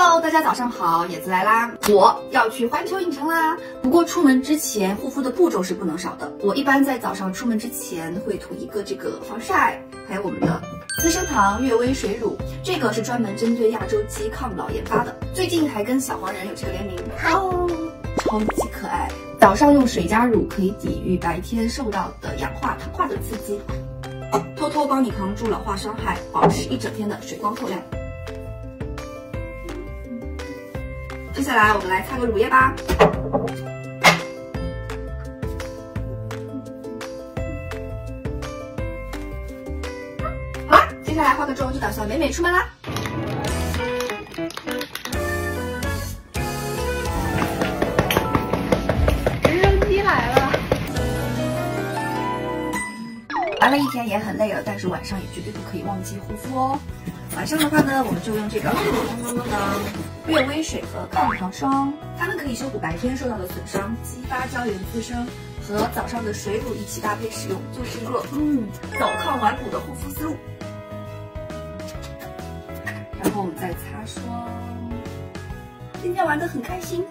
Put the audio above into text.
Hello，大家早上好，野子来啦！我要去环球影城啦。不过出门之前护肤的步骤是不能少的。我一般在早上出门之前会涂一个这个防晒，还有我们的资生堂悦薇水乳，这个是专门针对亚洲肌抗老研发的。最近还跟小黄人有这个联名，哦，超级可爱。早上用水加乳可以抵御白天受到的氧化糖化的刺激，偷偷帮你扛住老化伤害，保持一整天的水光透亮。接下来我们来擦个乳液吧。好啦，接下来化个妆就打算美美出门啦。玩了一天也很累了，但是晚上也绝对不可以忘记护肤哦。晚上的话呢，我们就用这个悦薇水和抗糖霜，它们可以修补白天受到的损伤，激发胶原滋生，和早上的水乳一起搭配使用，就是一个嗯早抗晚补的护肤思路。然后我们再擦霜。今天玩的很开心，